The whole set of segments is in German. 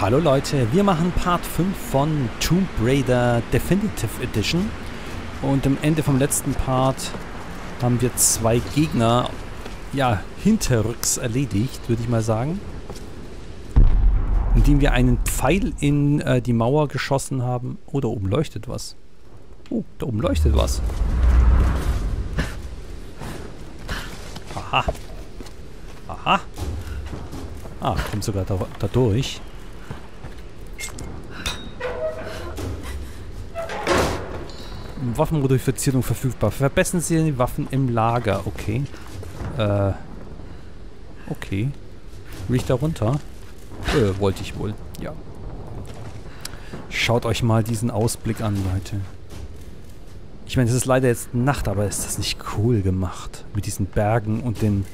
Hallo Leute, wir machen Part 5 von Tomb Raider Definitive Edition. Und am Ende vom letzten Part haben wir zwei Gegner, ja, hinterrücks erledigt, würde ich mal sagen. Indem wir einen Pfeil in äh, die Mauer geschossen haben. Oh, da oben leuchtet was. Oh, da oben leuchtet was. Aha. Aha. Ah, kommt sogar da, da durch. Waffenmodifizierung verfügbar. Verbessern Sie die Waffen im Lager. Okay. Äh. Okay. Will ich da runter? Äh, wollte ich wohl. Ja. Schaut euch mal diesen Ausblick an, Leute. Ich meine, es ist leider jetzt Nacht, aber ist das nicht cool gemacht? Mit diesen Bergen und den...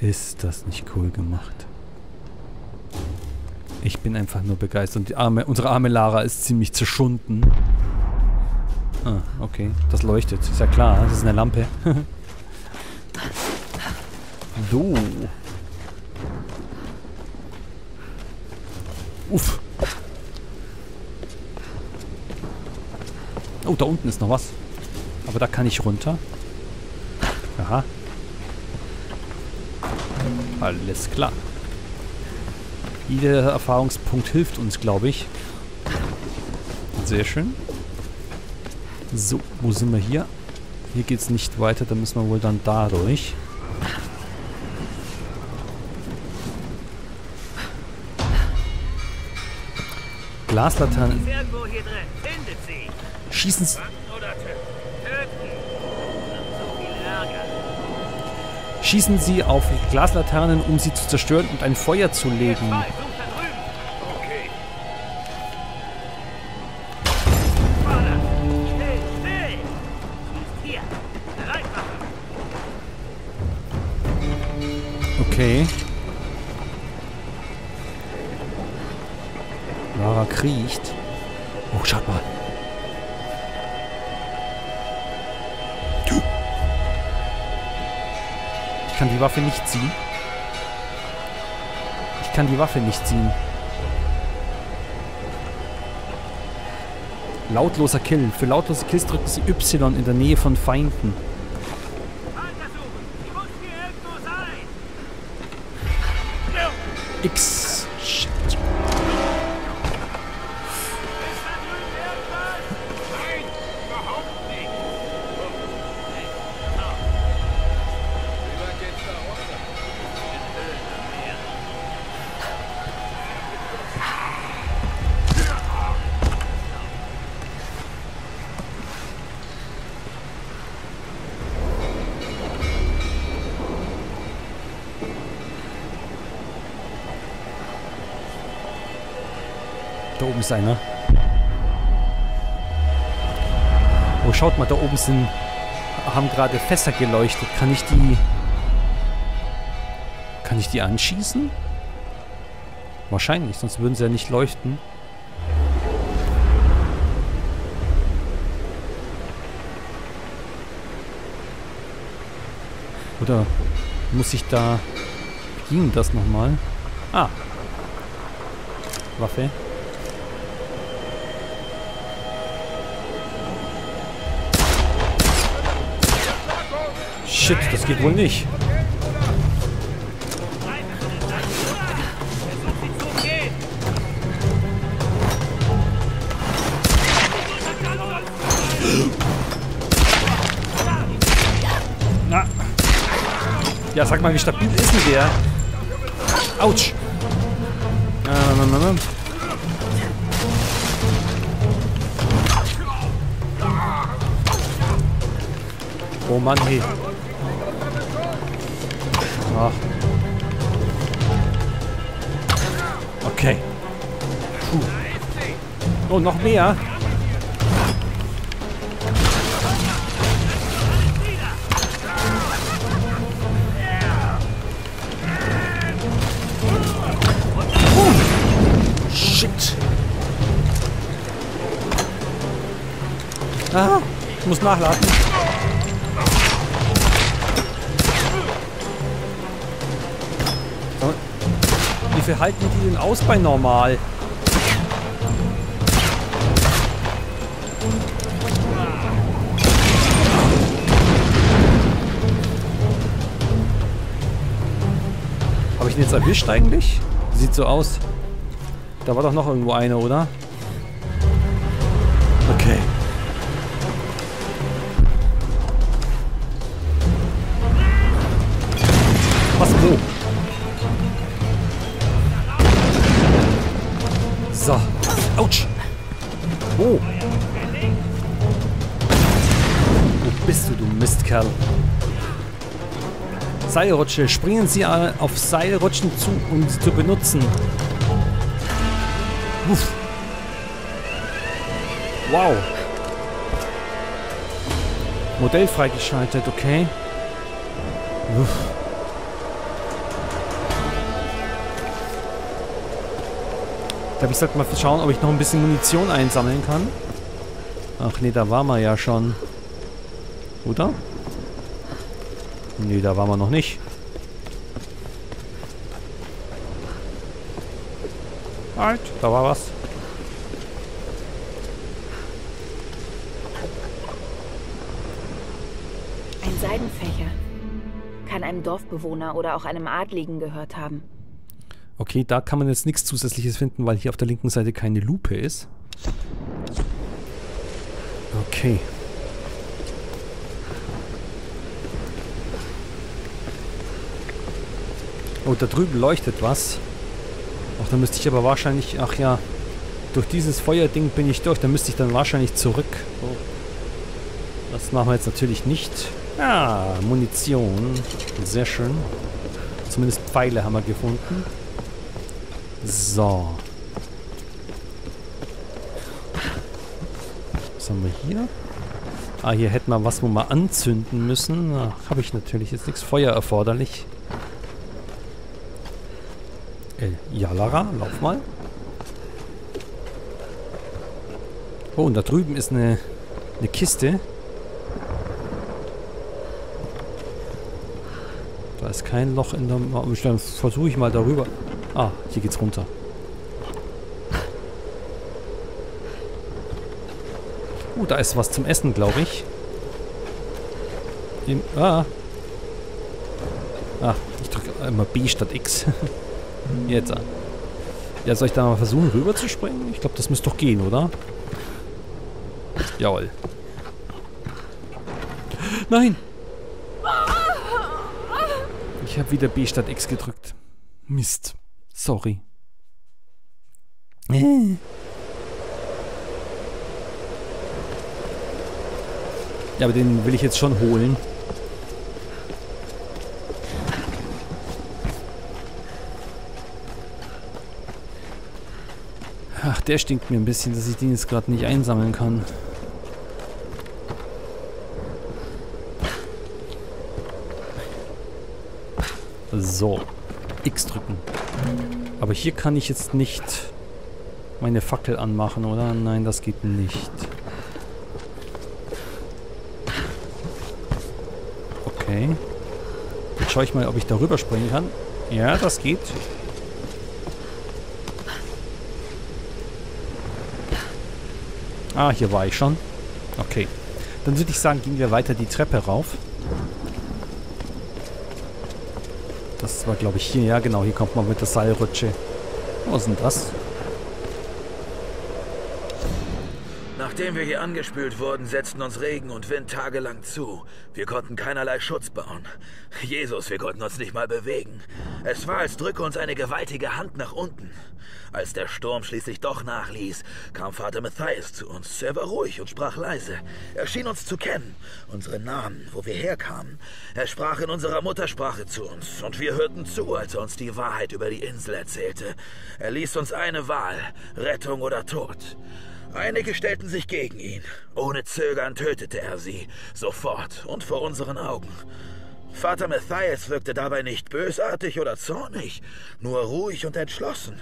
Ist das nicht cool gemacht? Ich bin einfach nur begeistert. Arme, unsere arme Lara ist ziemlich zerschunden. Ah, okay. Das leuchtet. Ist ja klar, das ist eine Lampe. so. Uff. Oh, da unten ist noch was. Aber da kann ich runter. Aha. Alles klar. Jeder Erfahrungspunkt hilft uns, glaube ich. Sehr schön. So, wo sind wir hier? Hier geht es nicht weiter, da müssen wir wohl dann da durch. Glaslaternen. Schießen Sie. Schießen Sie auf Glaslaternen, um sie zu zerstören und ein Feuer zu legen. Kriecht. Oh, schaut mal. Ich kann die Waffe nicht ziehen. Ich kann die Waffe nicht ziehen. Lautloser Kill. Für lautlose Kills drücken Sie Y in der Nähe von Feinden. X. ist einer. Oh, schaut mal, da oben sind haben gerade Fässer geleuchtet. Kann ich die kann ich die anschießen? Wahrscheinlich, sonst würden sie ja nicht leuchten. Oder muss ich da... Ging das nochmal? Ah. Waffe. Shit, das geht wohl nicht. Na. Ja, sag mal, wie stabil ist denn der? Autsch. Ähm, Oh Mann, hey. Ach. Okay. Puh. Oh, noch mehr. Ah, ich muss nachladen. Wofür halten die denn aus bei normal? Habe ich ihn jetzt erwischt eigentlich? Sieht so aus. Da war doch noch irgendwo eine, oder? Okay. So. Autsch. Wo? Wo bist du, du Mistkerl? Seilrutsche. Springen Sie auf Seilrutschen zu, um sie zu benutzen. Uff. Wow. Modell freigeschaltet, okay. Uff. Ich glaube, ich sollte mal schauen, ob ich noch ein bisschen Munition einsammeln kann. Ach nee, da waren wir ja schon. Oder? Nee, da waren wir noch nicht. Halt, da war was. Ein Seidenfächer. Kann einem Dorfbewohner oder auch einem Adligen gehört haben. Okay, da kann man jetzt nichts Zusätzliches finden, weil hier auf der linken Seite keine Lupe ist. Okay. Oh, da drüben leuchtet was. Ach, da müsste ich aber wahrscheinlich... Ach ja, durch dieses Feuerding bin ich durch. Da müsste ich dann wahrscheinlich zurück. Oh. Das machen wir jetzt natürlich nicht. Ah, Munition. Sehr schön. Zumindest Pfeile haben wir gefunden. So. Was haben wir hier? Ah, hier hätten wir was, wo wir anzünden müssen. Habe ich natürlich jetzt nichts Feuer erforderlich. El Yalara, lauf mal. Oh, und da drüben ist eine, eine Kiste. Da ist kein Loch in der... Dann versuche ich mal darüber. Ah, hier geht's runter. Uh, da ist was zum Essen, glaube ich. Im, ah. Ah, ich drücke immer B statt X. Jetzt. Ja, soll ich da mal versuchen, rüber zu springen? Ich glaube, das müsste doch gehen, oder? Jawohl. Nein! Ich habe wieder B statt X gedrückt. Mist. Sorry. Äh. Ja, aber den will ich jetzt schon holen. Ach, der stinkt mir ein bisschen, dass ich den jetzt gerade nicht einsammeln kann. So. X drücken. Aber hier kann ich jetzt nicht meine Fackel anmachen, oder? Nein, das geht nicht. Okay. Jetzt schaue ich mal, ob ich darüber springen kann. Ja, das geht. Ah, hier war ich schon. Okay. Dann würde ich sagen, gehen wir weiter die Treppe rauf. Das war, glaube ich, hier. Ja, genau. Hier kommt man mit der Seilrutsche. Was ist denn das? Nachdem wir hier angespült wurden, setzten uns Regen und Wind tagelang zu. Wir konnten keinerlei Schutz bauen. Jesus, wir konnten uns nicht mal bewegen. Es war, als drücke uns eine gewaltige Hand nach unten. Als der Sturm schließlich doch nachließ, kam Vater Matthias zu uns. Er war ruhig und sprach leise. Er schien uns zu kennen, unsere Namen, wo wir herkamen. Er sprach in unserer Muttersprache zu uns, und wir hörten zu, als er uns die Wahrheit über die Insel erzählte. Er ließ uns eine Wahl, Rettung oder Tod. Einige stellten sich gegen ihn. Ohne Zögern tötete er sie, sofort und vor unseren Augen. Vater Matthias wirkte dabei nicht bösartig oder zornig, nur ruhig und entschlossen.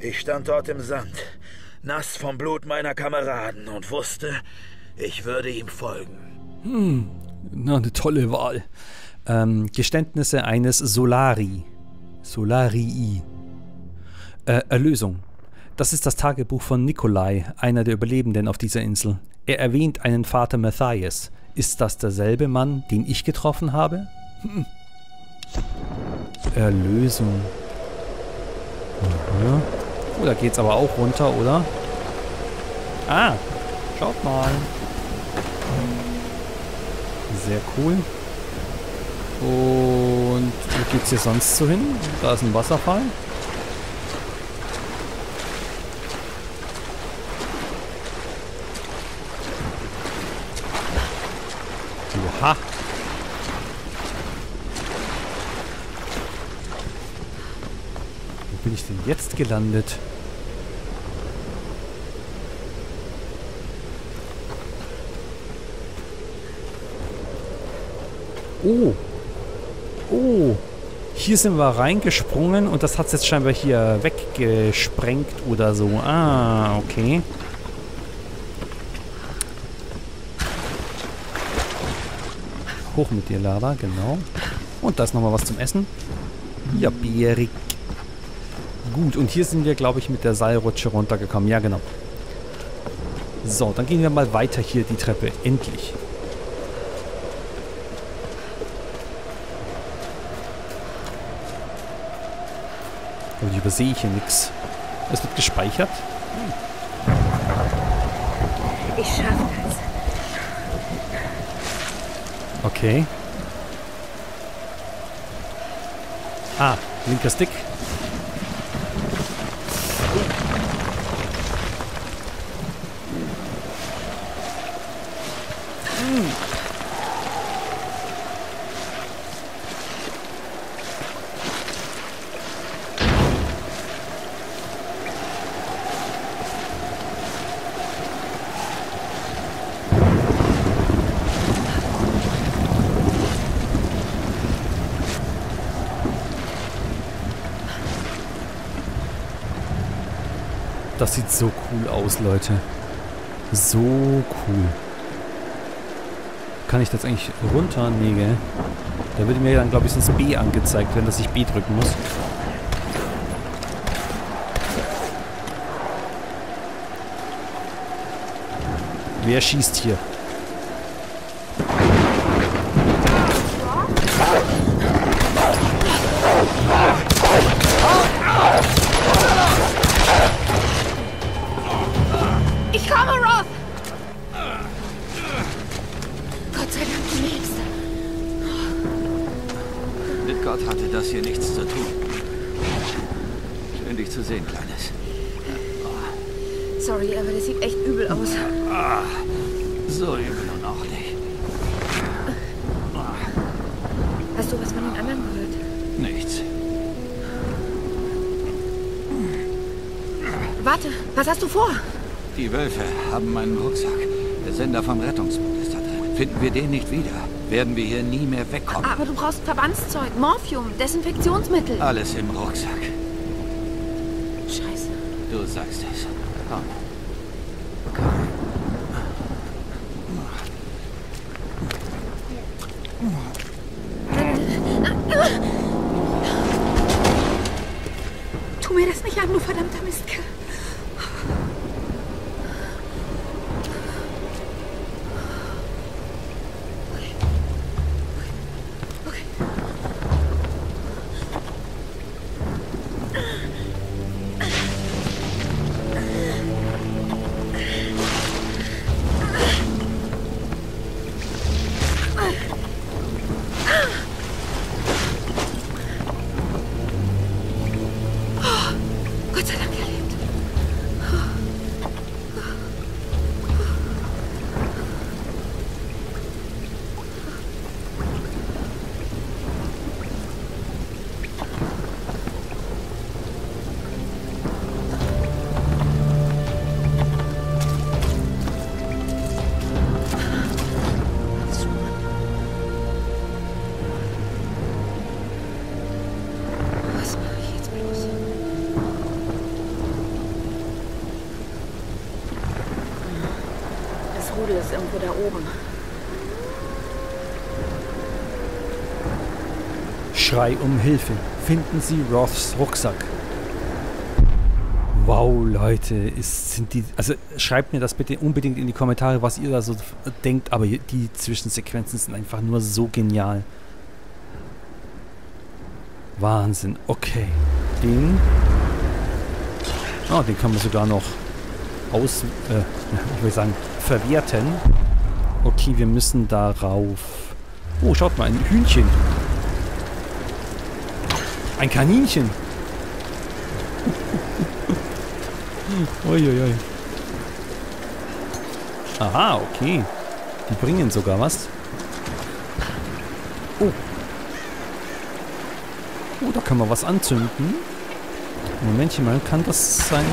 Ich stand dort im Sand, nass vom Blut meiner Kameraden und wusste, ich würde ihm folgen. Hm, na, eine tolle Wahl. Ähm, Geständnisse eines Solari. Solarii. Äh, Erlösung. Das ist das Tagebuch von Nikolai, einer der Überlebenden auf dieser Insel. Er erwähnt einen Vater Matthias. Ist das derselbe Mann, den ich getroffen habe? Hm. Erlösung. Mhm. Oh, da geht's aber auch runter, oder? Ah, schaut mal. Sehr cool. Und wo geht's hier sonst so hin? Da ist ein Wasserfall. Oha. Wo bin ich denn jetzt gelandet? Oh. Oh. Hier sind wir reingesprungen und das hat es jetzt scheinbar hier weggesprengt oder so. Ah, okay. Hoch mit dir, Lava, genau. Und da ist nochmal was zum Essen. Ja, bierig. Gut, und hier sind wir, glaube ich, mit der Seilrutsche runtergekommen. Ja, genau. So, dann gehen wir mal weiter hier die Treppe. Endlich. Aber ich übersehe hier nichts. Es wird gespeichert. Ich schaffe das. Okay. Ah, linker Stick. Das sieht so cool aus, Leute. So cool. Kann ich das eigentlich runter? Nee, gell? Da würde mir dann, glaube ich, sonst B angezeigt, wenn dass ich B drücken muss. Wer schießt hier? Warte, was hast du vor? Die Wölfe haben meinen Rucksack. Der Sender vom Rettungsboot ist da drin. Finden wir den nicht wieder, werden wir hier nie mehr wegkommen. Aber du brauchst Verbandszeug, Morphium, Desinfektionsmittel. Alles im Rucksack. Scheiße. Du sagst es. Komm. Da oben. Schrei um Hilfe. Finden Sie Roths Rucksack. Wow, Leute, ist, sind die. Also schreibt mir das bitte unbedingt in die Kommentare, was ihr da so denkt, aber die Zwischensequenzen sind einfach nur so genial. Wahnsinn. Okay. Den. Oh, den kann man sogar noch aus. Äh, ich will sagen, verwerten. Okay, wir müssen darauf. Oh, schaut mal, ein Hühnchen. Ein Kaninchen. Uiuiui. Aha, okay. Die bringen sogar was. Oh. Oh, da kann man was anzünden. Momentchen mal, kann das sein?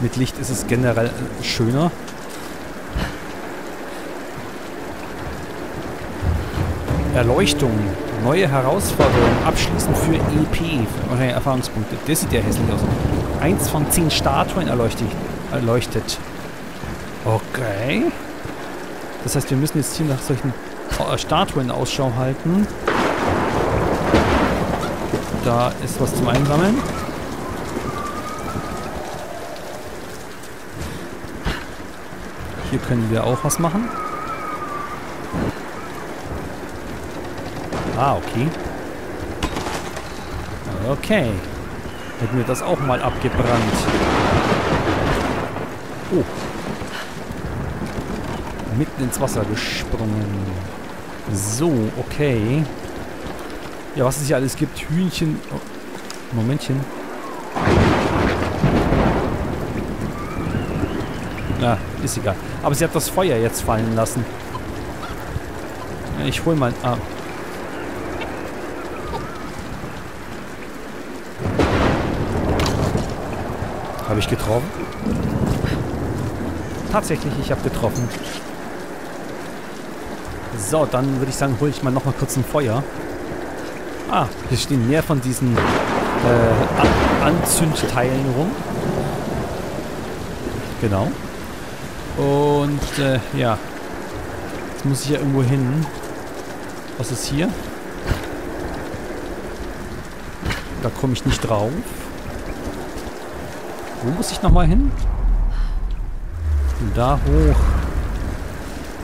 Mit Licht ist es generell schöner. Erleuchtung. Neue Herausforderung. Abschließend für EP. Wahrscheinlich Erfahrungspunkte. Das sieht ja hässlich aus. Eins von zehn Statuen erleuchtet. erleuchtet. Okay. Das heißt, wir müssen jetzt hier nach solchen äh, Statuen Ausschau halten. Da ist was zum Einsammeln. Können wir auch was machen. Ah, okay. Okay. Hätten wir das auch mal abgebrannt. Oh. Mitten ins Wasser gesprungen. So, okay. Ja, was es hier alles gibt. Hühnchen. Oh, Momentchen. Ja, ist egal. Aber sie hat das Feuer jetzt fallen lassen. Ich hol mal... Ah. Habe ich getroffen? Tatsächlich, ich habe getroffen. So, dann würde ich sagen, hole ich mal noch mal kurz ein Feuer. Ah, hier stehen mehr von diesen äh, An Anzündteilen rum. Genau. Und äh, ja. Jetzt muss ich ja irgendwo hin. Was ist hier? Da komme ich nicht drauf. Wo muss ich nochmal hin? Da hoch.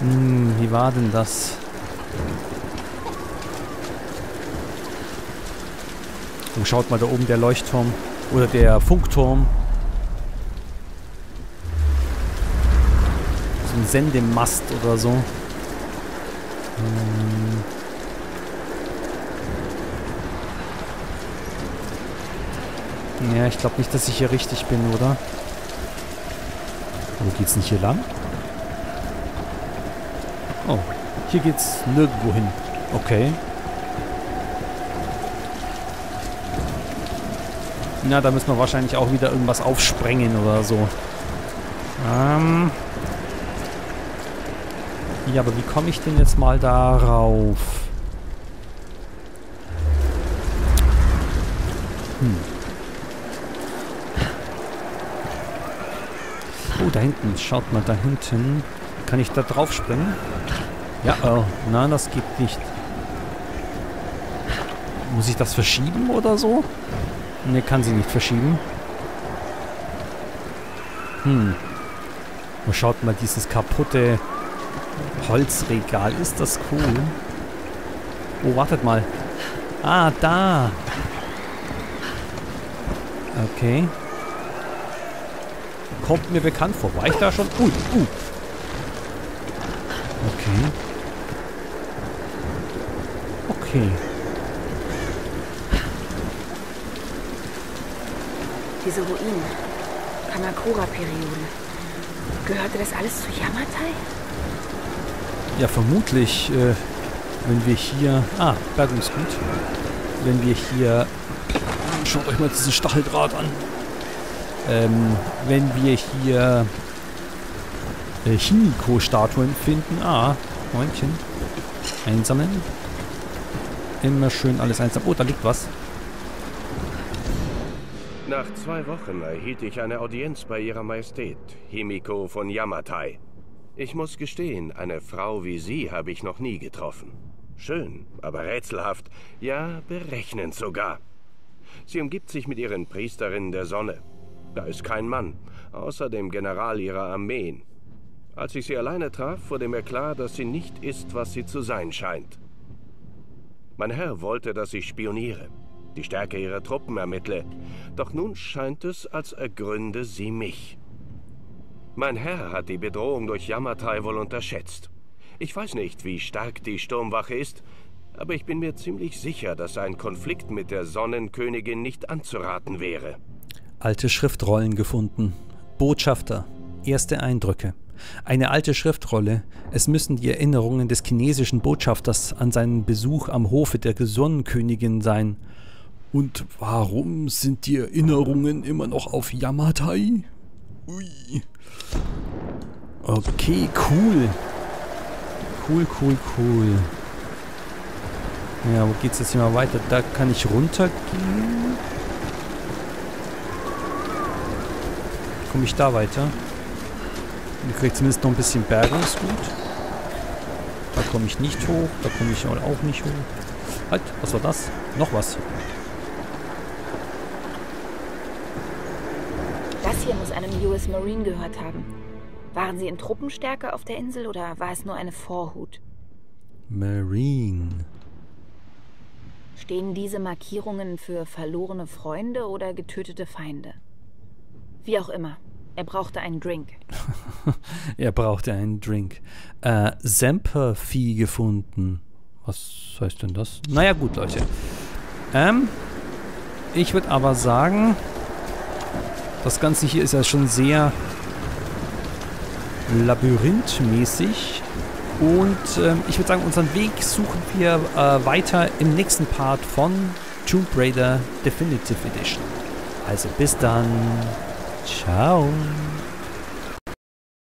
Hm, wie war denn das? Oh, schaut mal da oben der Leuchtturm. Oder der Funkturm. So ein Sendemast oder so. Hm. Ja, ich glaube nicht, dass ich hier richtig bin, oder? Wo geht's nicht hier lang? Oh, hier geht's nirgendwo hin. Okay. Na, da müssen wir wahrscheinlich auch wieder irgendwas aufsprengen oder so. Ähm. Ja, aber wie komme ich denn jetzt mal darauf? Hm. Oh, da hinten. Schaut mal, da hinten. Kann ich da drauf springen? Ja, oh. Nein, das geht nicht. Muss ich das verschieben oder so? Ne, kann sie nicht verschieben. Hm. Und schaut mal dieses kaputte Holzregal. Ist das cool? Oh, wartet mal. Ah, da. Okay. Kommt mir bekannt vor. War ich da schon? Ui, uh. Okay. Okay. Diese Ruinen. Kamakura-Periode. Gehörte das alles zu Yamatai? Ja, vermutlich, äh, wenn wir hier... Ah, Bergungsgut. Wenn wir hier... Schaut euch mal diesen Stacheldraht an. Ähm, wenn wir hier äh, Himiko-Statuen finden. Ah, Momentchen. Einsammeln. Immer schön alles einsammeln. Oh, da liegt was. Nach zwei Wochen erhielt ich eine Audienz bei Ihrer Majestät, Himiko von Yamatai. Ich muss gestehen, eine Frau wie Sie habe ich noch nie getroffen. Schön, aber rätselhaft, ja berechnend sogar. Sie umgibt sich mit ihren Priesterinnen der Sonne. Da ist kein Mann, außer dem General ihrer Armeen. Als ich sie alleine traf, wurde mir klar, dass sie nicht ist, was sie zu sein scheint. Mein Herr wollte, dass ich spioniere, die Stärke ihrer Truppen ermittle. Doch nun scheint es, als ergründe sie mich. Mein Herr hat die Bedrohung durch Yamatai wohl unterschätzt. Ich weiß nicht, wie stark die Sturmwache ist, aber ich bin mir ziemlich sicher, dass ein Konflikt mit der Sonnenkönigin nicht anzuraten wäre. Alte Schriftrollen gefunden. Botschafter. Erste Eindrücke. Eine alte Schriftrolle. Es müssen die Erinnerungen des chinesischen Botschafters an seinen Besuch am Hofe der Sonnenkönigin sein. Und warum sind die Erinnerungen immer noch auf Yamatai? Ui. Okay, cool. Cool, cool, cool. Ja, wo geht's jetzt hier mal weiter? Da kann ich runtergehen. Komme ich da weiter? Ich kriege zumindest noch ein bisschen Bergungsgut. Da komme ich nicht hoch. Da komme ich auch nicht hoch. Halt, was war das? Noch was. Hier muss einem US Marine gehört haben. Waren sie in Truppenstärke auf der Insel oder war es nur eine Vorhut? Marine. Stehen diese Markierungen für verlorene Freunde oder getötete Feinde? Wie auch immer. Er brauchte einen Drink. er brauchte einen Drink. Äh, Sempervieh gefunden. Was heißt denn das? Naja, gut, Leute. Ähm, ich würde aber sagen, das Ganze hier ist ja schon sehr labyrinthmäßig. Und äh, ich würde sagen, unseren Weg suchen wir äh, weiter im nächsten Part von Tomb Raider Definitive Edition. Also bis dann. Ciao.